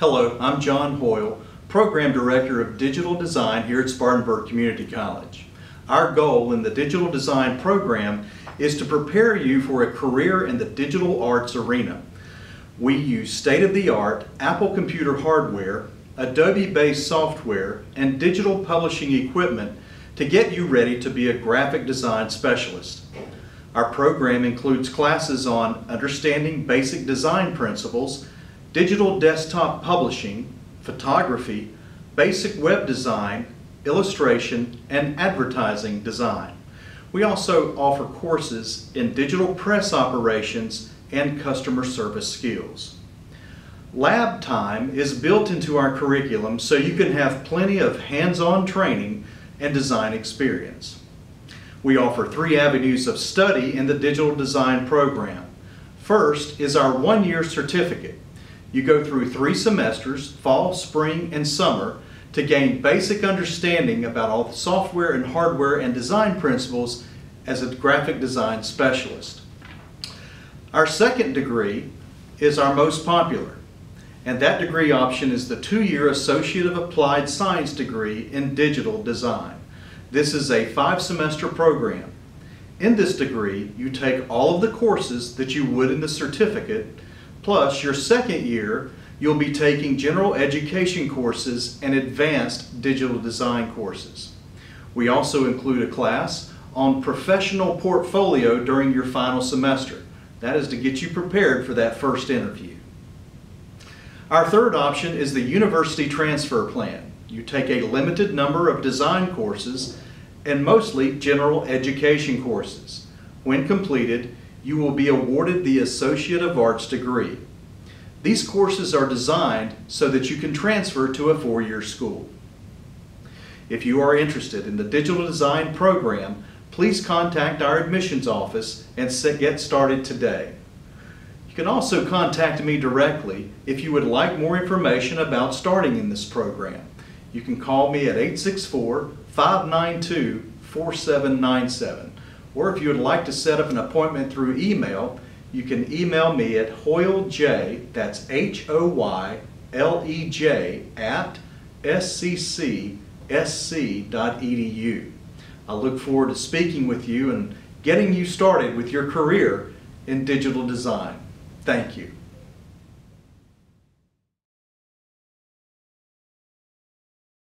Hello, I'm John Hoyle, Program Director of Digital Design here at Spartanburg Community College. Our goal in the Digital Design program is to prepare you for a career in the digital arts arena. We use state-of-the-art Apple computer hardware, Adobe-based software, and digital publishing equipment to get you ready to be a graphic design specialist. Our program includes classes on understanding basic design principles, digital desktop publishing, photography, basic web design, illustration, and advertising design. We also offer courses in digital press operations and customer service skills. Lab time is built into our curriculum so you can have plenty of hands-on training and design experience. We offer three avenues of study in the digital design program. First is our one-year certificate. You go through three semesters, fall, spring, and summer, to gain basic understanding about all the software and hardware and design principles as a graphic design specialist. Our second degree is our most popular, and that degree option is the two-year Associate of Applied Science degree in Digital Design. This is a five-semester program. In this degree, you take all of the courses that you would in the certificate, plus your second year, you'll be taking general education courses and advanced digital design courses. We also include a class on professional portfolio during your final semester. That is to get you prepared for that first interview. Our third option is the University Transfer Plan. You take a limited number of design courses and mostly general education courses. When completed, you will be awarded the Associate of Arts degree. These courses are designed so that you can transfer to a four-year school. If you are interested in the digital design program, please contact our admissions office and get started today. You can also contact me directly if you would like more information about starting in this program. You can call me at 864-592-4797. Or if you would like to set up an appointment through email, you can email me at hoylej, that's H-O-Y-L-E-J, at sccSC.edu. I look forward to speaking with you and getting you started with your career in digital design. Thank you.